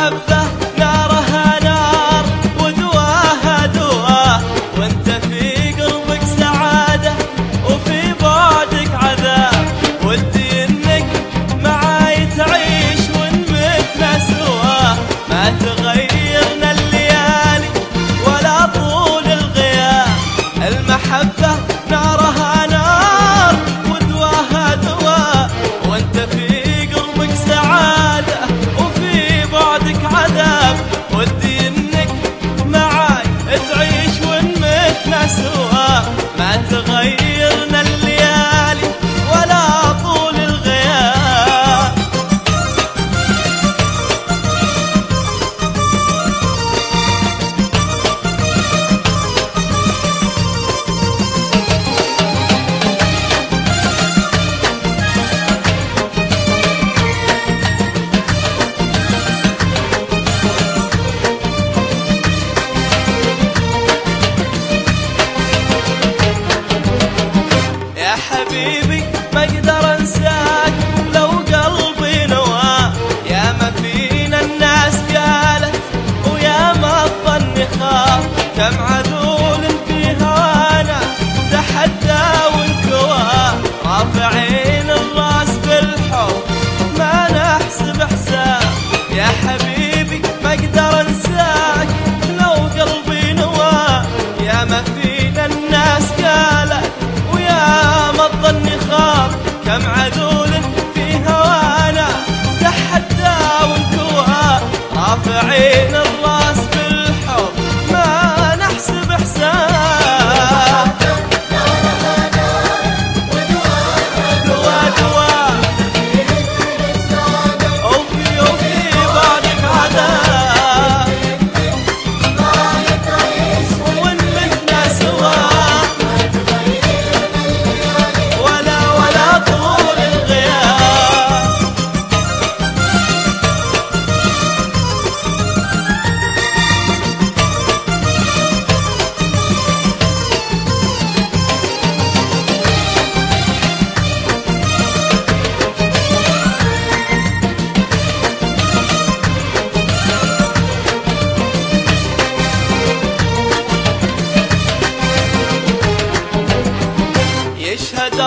محبه ما أنساك لو قلبي فينا الناس قالت الظن خاف. كم كم عذول في هوانا تحدى وانكوى رافعين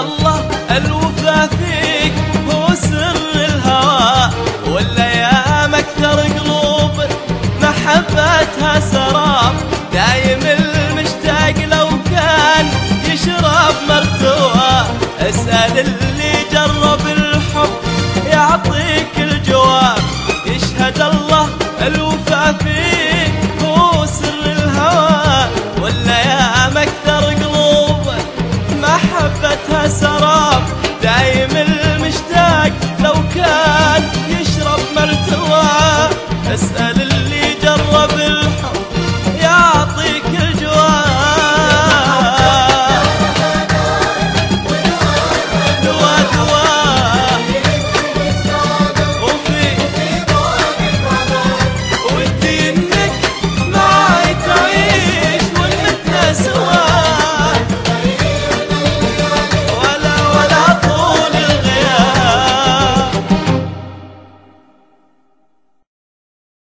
الله الوفا فيك هو سر الهوى ولا يا مكثر قلوب محبتها سراب دايم المشتاق لو كان يشرب مرتوى أسأل اللي جرب الحب يعطيك يشرب مرتوى. أسأل